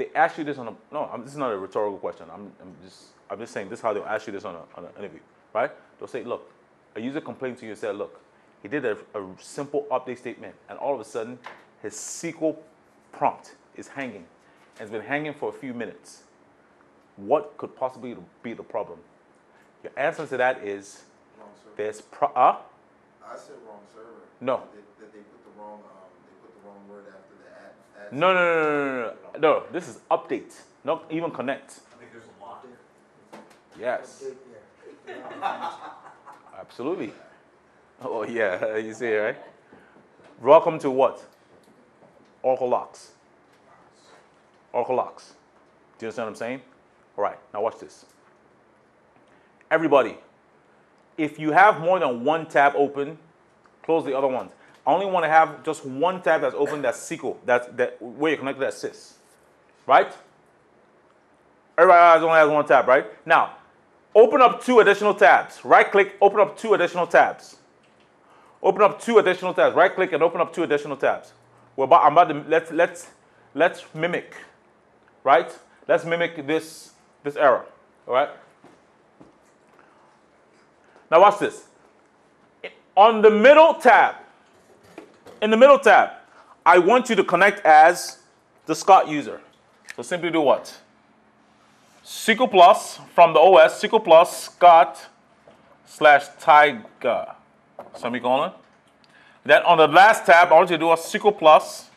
they ask you this on a no, I'm, this is not a rhetorical question. I'm, I'm just I'm just saying this is how they'll ask you this on, a, on an interview, right? They'll say, look, a user complained to you and said, look, he did a, a simple update statement, and all of a sudden, his SQL prompt is hanging, and it's been hanging for a few minutes. What could possibly be the problem? Your answer to that is there's pro. Uh, I said wrong server. No. That, that they put the wrong, um, they put the wrong word after the at. at no, no, no, no, no, no. This is update, not even connect. I think there's a lot. Yes. Absolutely. Oh yeah, you see it, right? Welcome to what? Oracle Locks. Oracle Locks. Do you understand what I'm saying? All right, now watch this. Everybody, if you have more than one tab open, close the other ones. I only want to have just one tab that's open that's SQL, that's that where you're connected to Sys. Right? Everybody only has one tab, right? Now, open up two additional tabs. Right click, open up two additional tabs. Open up two additional tabs. Right click and open up two additional tabs. We're about, I'm about to let's let's let's mimic, right? Let's mimic this this error. All right. Now watch this. On the middle tab, in the middle tab, I want you to connect as the Scott user. So simply do what? SQL Plus from the OS, SQL Plus Scott slash Tiger, semicolon. Then on the last tab, I want you to do a SQL Plus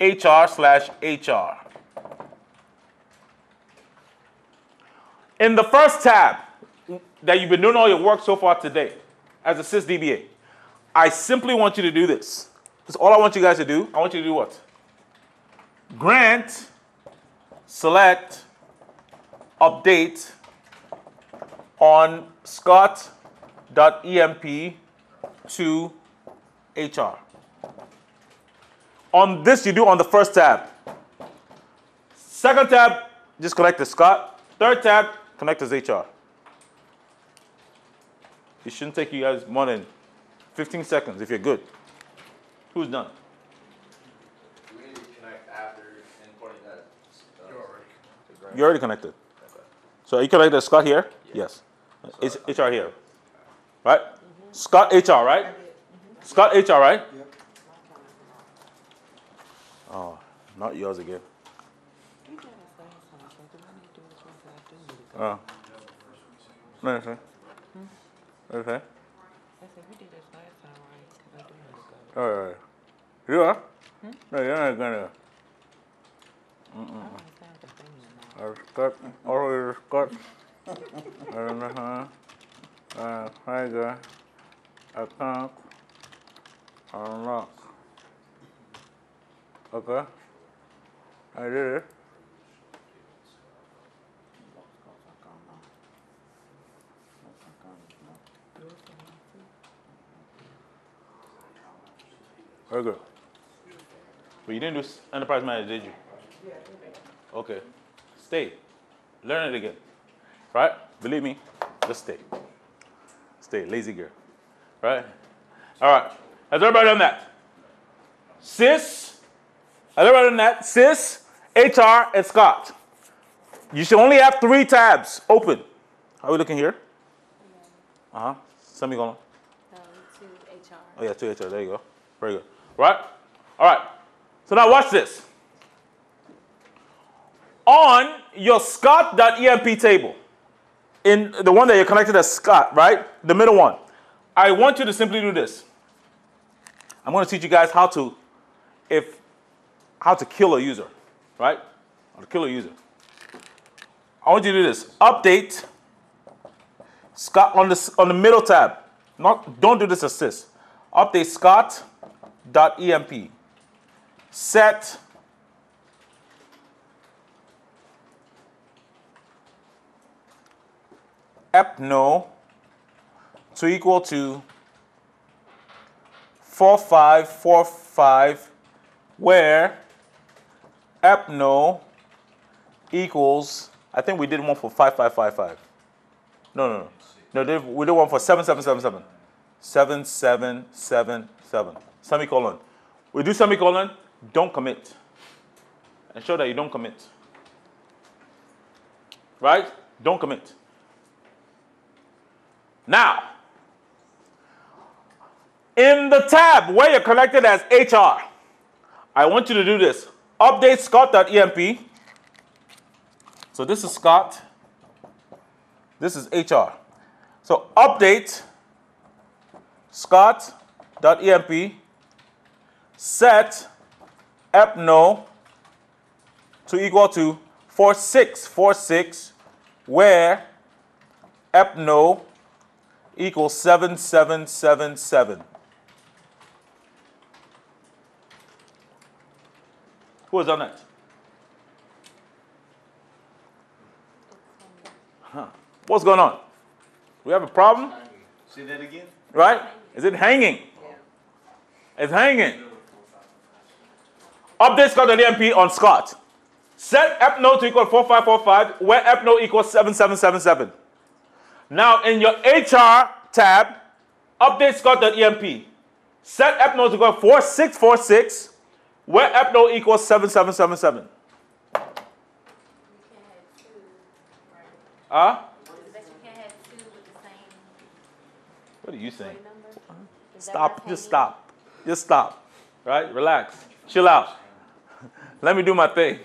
HR slash HR. In the first tab that you've been doing all your work so far today as a sysdba, I simply want you to do this. That's all I want you guys to do. I want you to do what? Grant, select, update on scott.emp to HR. On this, you do on the first tab. Second tab, just connect to Scott. Third tab, connect as HR. It shouldn't take you guys more than 15 seconds if you're good. Who's done? We need to connect after importing that? uh, You're already. to Grant? You're already connected. So are you connected to Scott here? Yes. It's HR here. Right? Scott HR, right? Scott HR, right? Oh, not yours again. Oh. No, it's fine. It's fine. All right. You are? No, you're not gonna. Uh, Scott, always Scott. I don't know how. Uh, Tiger, account, unlock. Okay. I did it. Very good. But you didn't do enterprise manager, did you? Okay. Stay. Learn it again. Right? Believe me, just stay. Stay. Lazy girl. Right? All right. Has everybody done that? Sys? Has everybody done that? Sys, HR, and Scott. You should only have three tabs open. How are we looking here? Uh huh. Semicolon. No, to HR. Oh yeah, two HR. There you go. Very good. Right? All right. So now watch this. On your Scott.emp table, in the one that you're connected as Scott, right? The middle one. I want you to simply do this. I'm going to teach you guys how to, if, how to kill a user, right? How to kill a user. I want you to do this. Update Scott on the on the middle tab. Not don't do this as assist. Update Scott.emp. Set empno to equal to 4545 where empno equals I think we did one for 5555. No, no, no. No, we did one for 7777. 7777. Semicolon. We do semicolon, don't commit. ensure that you don't commit. Right? Don't commit. Now, in the tab where you're connected as HR, I want you to do this. Update scott.emp. So this is Scott. This is HR. So update scott.emp set empno to equal to 4646 where empno equals 7777. Who has done that? Huh. What's going on? We have a problem? Say that again? Right? Is it hanging? It's hanging. Update Scott and EMP on Scott. Set empno to equal 4545 where empno equals 7777. Now in your HR tab, update Scott.emp. Set empno to equal 4646 where empno equals 7777. You can't have two, right? Huh? But you can't have two with the same What are you saying? phone number? Is that Stop. Just stop. Just stop. Right? Relax. Chill out. Let me do my thing.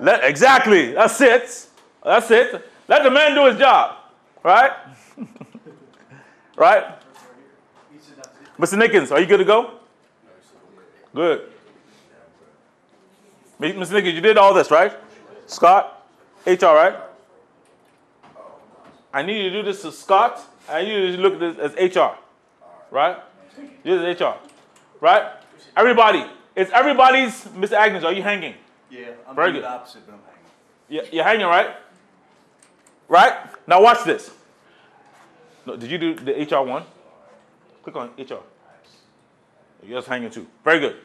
Let, exactly. That's it. That's it. Let the man do his job. Right? right? Mr. Nickens, are you good to go? Good. Mr. Nickens, you did all this, right? Scott, HR, right? I need you to do this to Scott. I need you to look at this as HR. Right? This is HR. Right? Everybody. It's everybody's Mr. Agnes, are you hanging? Yeah, I'm Very doing good. the opposite, but I'm hanging. Yeah, You're hanging, right? Right? Now watch this. No, did you do the HR one? Click on HR. You're just hanging too. Very good.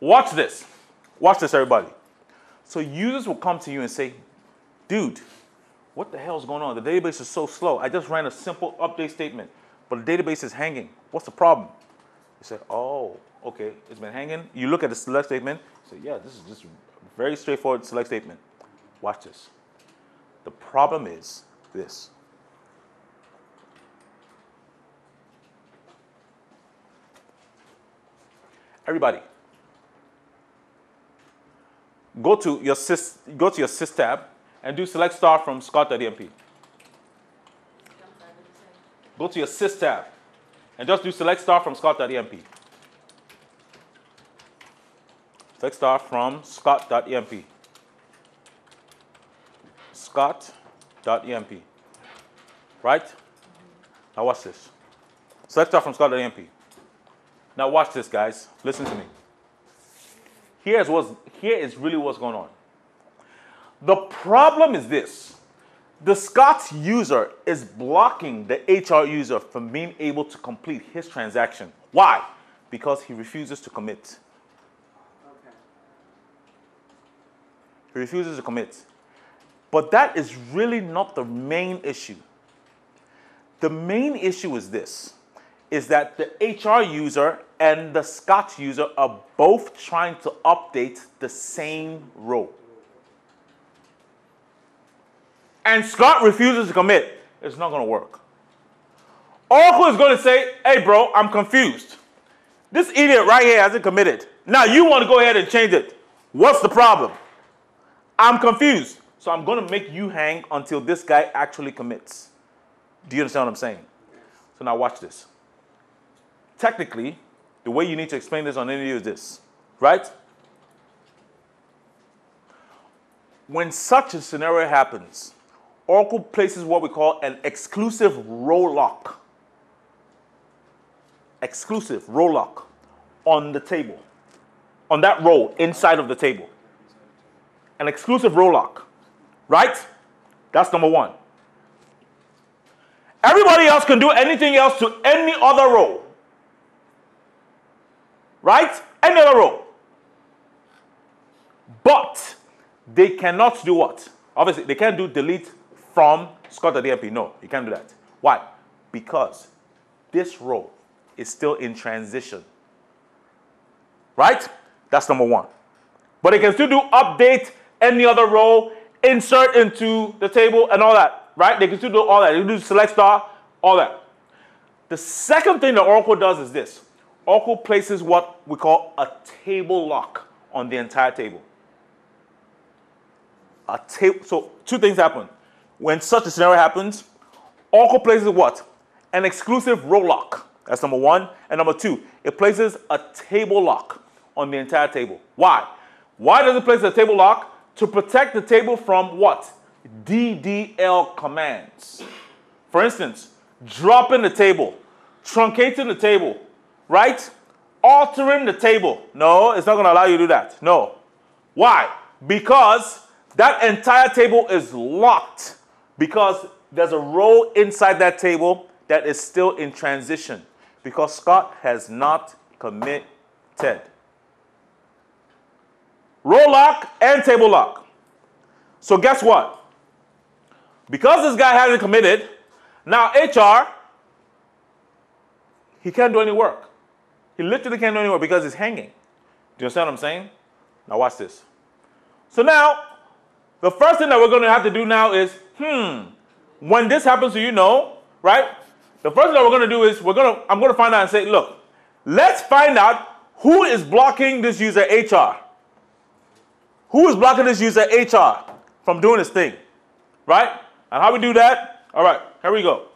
Watch this. Watch this, everybody. So users will come to you and say, dude, what the hell's going on? The database is so slow. I just ran a simple update statement, but the database is hanging. What's the problem? You said, oh, okay, it's been hanging. You look at the select statement, say, yeah, this is just very straightforward select statement. Watch this. The problem is this. Everybody, go to your sys, go to your sys tab and do select star from scott.emp. Go to your sys tab and just do select star from scott.emp. Select star from scott.emp. Scott.emp. Right? Now watch this. Select star from scott.emp. Now watch this, guys. Listen to me. Here's what's here is really what's going on. The problem is this. The Scott's user is blocking the HR user from being able to complete his transaction. Why? Because he refuses to commit. He refuses to commit. But that is really not the main issue. The main issue is this is that the HR user and the Scott user are both trying to update the same row. And Scott refuses to commit. It's not going to work. Oracle is going to say, hey, bro, I'm confused. This idiot right here hasn't committed. Now you want to go ahead and change it. What's the problem? I'm confused. So I'm going to make you hang until this guy actually commits. Do you understand what I'm saying? So now watch this. Technically, the way you need to explain this on interview is this, right? When such a scenario happens, Oracle places what we call an exclusive row lock. Exclusive row lock on the table, on that row inside of the table. An exclusive row lock, right? That's number one. Everybody else can do anything else to any other row. Right? Any other row. But they cannot do what? Obviously, they can't do delete from Scott the Scott.emp. No, you can't do that. Why? Because this row is still in transition. Right? That's number one. But it can still do update any other row, insert into the table, and all that, right? They can still do all that. They can do select star, all that. The second thing that Oracle does is this Oracle places what we call a table lock on the entire table. A table. So two things happen. When such a scenario happens, Oracle places what? An exclusive row lock. That's number one. And number two, it places a table lock on the entire table. Why? Why does it place a table lock? To protect the table from what? DDL commands. For instance, dropping the table, truncating the table, right? Altering the table. No, it's not going to allow you to do that. No. Why? Because that entire table is locked because there's a row inside that table that is still in transition because Scott has not committed. Row lock and table lock. So guess what? Because this guy hasn't committed, now HR, he can't do any work. He literally can't do any work because he's hanging. Do you understand what I'm saying? Now watch this. So now, the first thing that we're going to have to do now is, hmm, when this happens to you, know, right? The first thing that we're going to do is we're going to, I'm going to find out and say, look, let's find out who is blocking this user HR. Who is blocking this user HR from doing this thing? Right? And how we do that? All right, here we go.